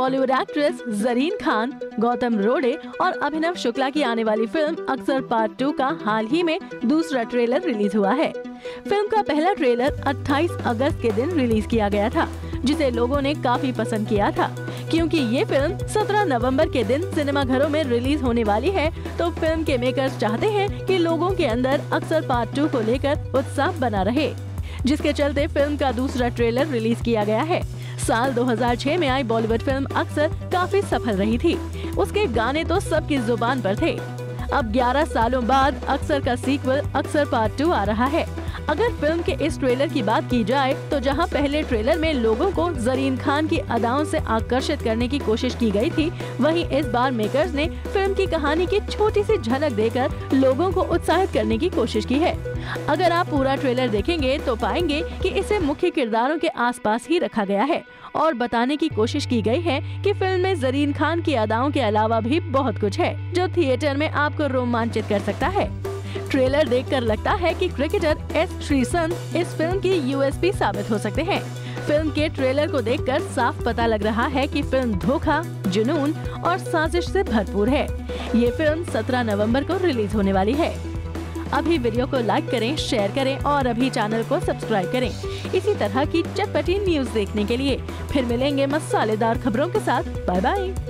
Bollywood actress Zareen Khan Gautam Rode और अभिनव शुक्ला की आने वाली फ़िल्म अक्सर पार्ट टू का हाल ही में दूसरा ट्रेलर रिलीज़ हुआ है। फ़िल्म का पहला ट्रेलर 28 अगस्त के दिन रिलीज़ किया गया था, जिसे लोगों ने काफ़ी पसंद किया था। क्योंकि ये फ़िल्म 17 नवंबर के दिन सिनेमा घरों में रिलीज़ होने वाली है तो फ़िल्म के मेकर्स चाहते हैं कि लोगों के अंदर अक्सर पार्ट टू को लेकर उत्साह बना रहे, जिसके चलते फ़िल्म का दूसरा ट्रेलर रिलीज़ किया गया है। साल 2006 में आई बॉलीवुड फ़िल्म अक्सर काफ़ी सफल रही थी। उसके गाने तो सबकी ज़ुबान पर थे। अब 11 सालों बाद अक्सर का सीक्वल अक्सर पार्ट टू आ रहा है। अगर फ़िल्म के इस ट्रेलर की बात की जाए तो जहाँ पहले ट्रेलर में लोगों को जरीन खान की अदाओं से आकर्षित करने की कोशिश की गई थी, वहीं इस बार मेकर्स ने फ़िल्म की कहानी की छोटी सी झलक देकर लोगों को उत्साहित करने की कोशिश की है। अगर आप पूरा ट्रेलर देखेंगे तो पाएँगे कि इसे मुख्य किरदारों के आसपास ही रखा गया है और बताने की कोशिश की गई है कि फ़िल्म में जरीन खान की अदाओं के अलावा भी बहुत कुछ है, जो थिएटर में आपको रोमांचित कर सकता है। ट्रेलर देखकर लगता है कि क्रिकेटर एस श्रीसंत इस फ़िल्म की यूएसपी साबित हो सकते हैं। फ़िल्म के ट्रेलर को देखकर साफ़ पता लग रहा है कि फ़िल्म धोखा, जुनून और साजिश से भरपूर है। ये फ़िल्म 17 नवंबर को रिलीज़ होने वाली है। अभी वीडियो को लाइक करें शेयर करें और अभी चैनल को सब्सक्राइब करें। इसी तरह की चटपटी न्यूज़ देखने के लिए फिर मिलेंगे मसालेदार खबरों के साथ। Bye bye